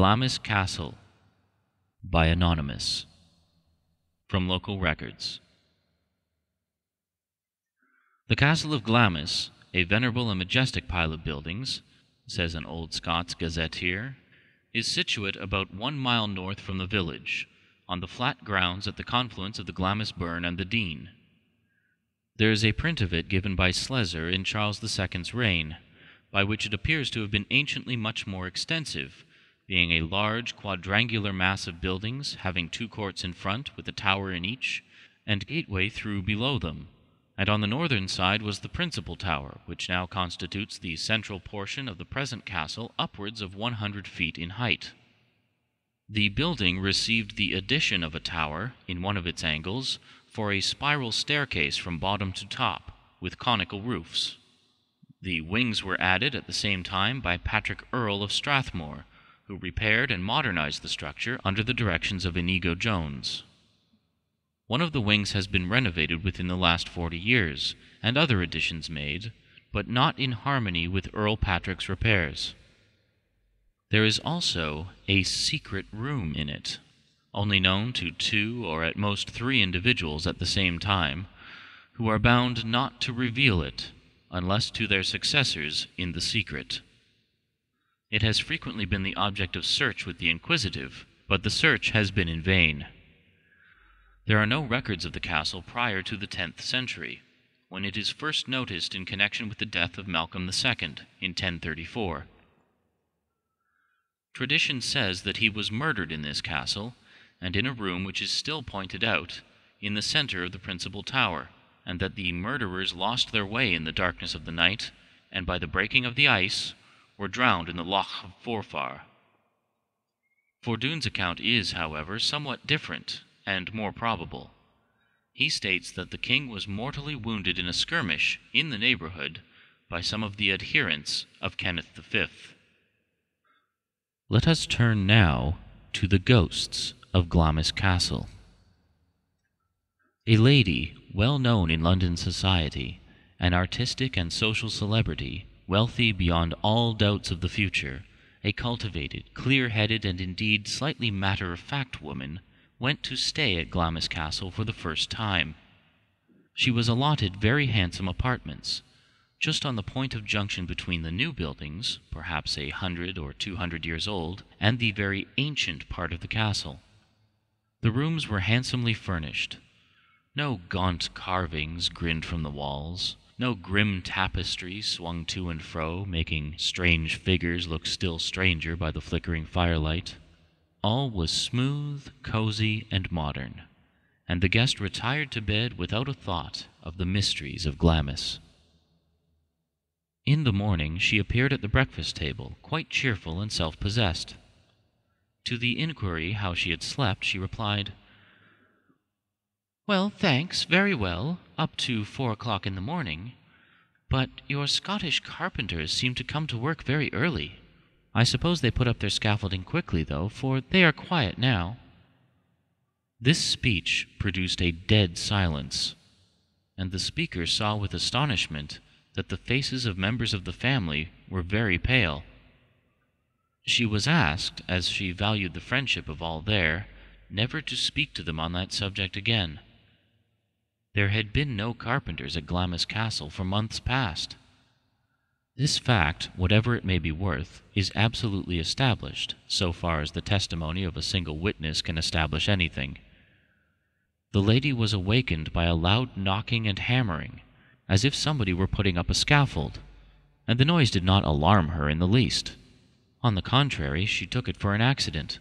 Glamis Castle by Anonymous from local records. The castle of Glamis, a venerable and majestic pile of buildings, says an old Scots gazetteer, is situate about one mile north from the village, on the flat grounds at the confluence of the Glamis burn and the Dean. There is a print of it given by Slezer in Charles II's reign, by which it appears to have been anciently much more extensive, being a large quadrangular mass of buildings, having two courts in front, with a tower in each, and gateway through below them. And on the northern side was the principal tower, which now constitutes the central portion of the present castle, upwards of one hundred feet in height. The building received the addition of a tower, in one of its angles, for a spiral staircase from bottom to top, with conical roofs. The wings were added at the same time by Patrick Earl of Strathmore, who repaired and modernized the structure under the directions of Inigo Jones. One of the wings has been renovated within the last forty years, and other additions made, but not in harmony with Earl Patrick's repairs. There is also a secret room in it, only known to two or at most three individuals at the same time, who are bound not to reveal it unless to their successors in the secret. It has frequently been the object of search with the inquisitive, but the search has been in vain. There are no records of the castle prior to the tenth century, when it is first noticed in connection with the death of Malcolm II in 1034. Tradition says that he was murdered in this castle, and in a room which is still pointed out, in the center of the principal tower, and that the murderers lost their way in the darkness of the night, and by the breaking of the ice were drowned in the Loch of Forfar. Fordoun's account is, however, somewhat different and more probable. He states that the king was mortally wounded in a skirmish in the neighborhood by some of the adherents of Kenneth V. Let us turn now to the ghosts of Glamis Castle. A lady well known in London society, an artistic and social celebrity, wealthy beyond all doubts of the future, a cultivated, clear headed, and indeed slightly matter of fact woman, went to stay at Glamis Castle for the first time. She was allotted very handsome apartments, just on the point of junction between the new buildings, perhaps a hundred or two hundred years old, and the very ancient part of the castle. The rooms were handsomely furnished. No gaunt carvings grinned from the walls, no grim tapestry swung to and fro, making strange figures look still stranger by the flickering firelight. All was smooth, cozy, and modern, and the guest retired to bed without a thought of the mysteries of Glamis. In the morning she appeared at the breakfast table, quite cheerful and self possessed. To the inquiry how she had slept, she replied, Well, thanks, very well, up to four o'clock in the morning. But your Scottish carpenters seem to come to work very early. I suppose they put up their scaffolding quickly, though, for they are quiet now. This speech produced a dead silence, and the speaker saw with astonishment that the faces of members of the family were very pale. She was asked, as she valued the friendship of all there, never to speak to them on that subject again. There had been no carpenters at Glamis Castle for months past. This fact, whatever it may be worth, is absolutely established, so far as the testimony of a single witness can establish anything. The lady was awakened by a loud knocking and hammering, as if somebody were putting up a scaffold, and the noise did not alarm her in the least. On the contrary, she took it for an accident,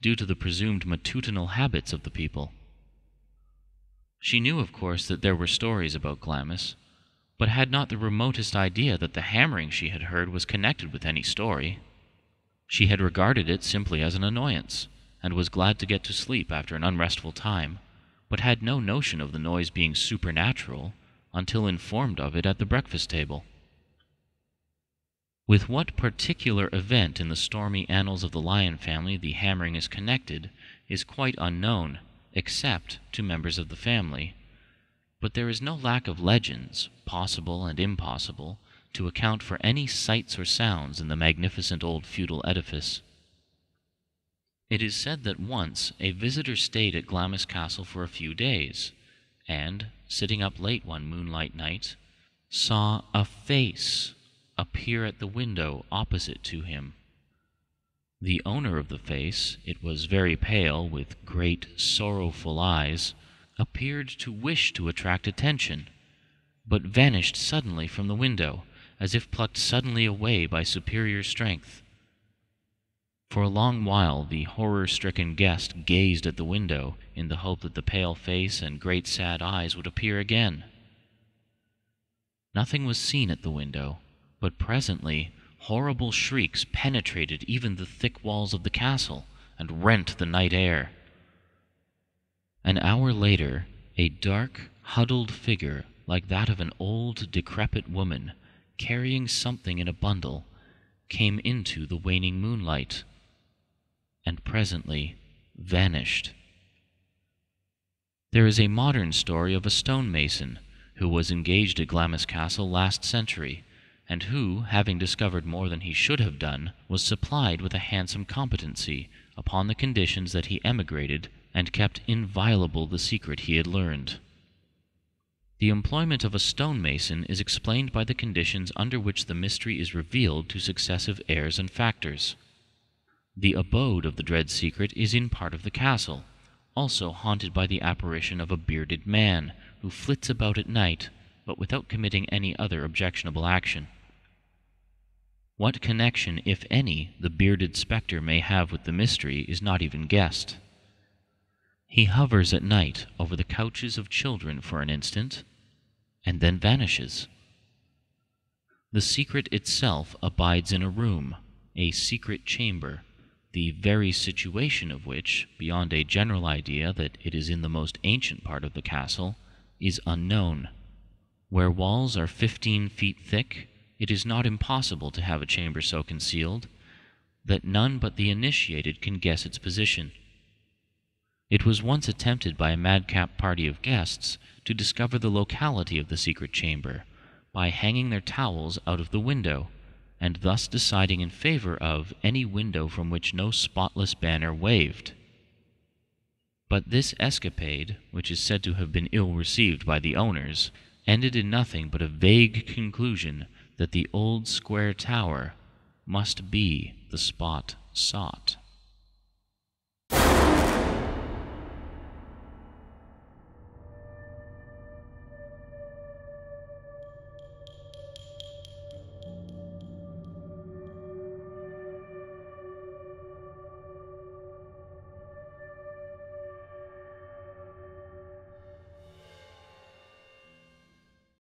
due to the presumed matutinal habits of the people. She knew, of course, that there were stories about Glamis, but had not the remotest idea that the hammering she had heard was connected with any story. She had regarded it simply as an annoyance, and was glad to get to sleep after an unrestful time, but had no notion of the noise being supernatural until informed of it at the breakfast table. With what particular event in the stormy annals of the Lyon family the hammering is connected is quite unknown, except to members of the family. But there is no lack of legends, possible and impossible, to account for any sights or sounds in the magnificent old feudal edifice. It is said that once a visitor stayed at Glamis Castle for a few days, and, sitting up late one moonlight night, saw a face appear at the window opposite to him. The owner of the face, it was very pale, with great sorrowful eyes, appeared to wish to attract attention, but vanished suddenly from the window, as if plucked suddenly away by superior strength. For a long while the horror stricken guest gazed at the window in the hope that the pale face and great sad eyes would appear again. Nothing was seen at the window, but presently horrible shrieks penetrated even the thick walls of the castle and rent the night air. An hour later, a dark, huddled figure like that of an old, decrepit woman, carrying something in a bundle, came into the waning moonlight, and presently vanished. There is a modern story of a stonemason who was engaged at Glamis Castle last century and who, having discovered more than he should have done, was supplied with a handsome competency, upon the conditions that he emigrated and kept inviolable the secret he had learned. The employment of a stonemason is explained by the conditions under which the mystery is revealed to successive heirs and factors. The abode of the dread secret is in part of the castle, also haunted by the apparition of a bearded man, who flits about at night, but without committing any other objectionable action. What connection, if any, the bearded spectre may have with the mystery is not even guessed. He hovers at night over the couches of children for an instant, and then vanishes. The secret itself abides in a room, a secret chamber, the very situation of which, beyond a general idea that it is in the most ancient part of the castle, is unknown. Where walls are fifteen feet thick, it is not impossible to have a chamber so concealed that none but the initiated can guess its position. It was once attempted by a madcap party of guests to discover the locality of the secret chamber by hanging their towels out of the window, and thus deciding in favor of any window from which no spotless banner waved. But this escapade, which is said to have been ill received by the owners, ended in nothing but a vague conclusion that the old square tower must be the spot sought.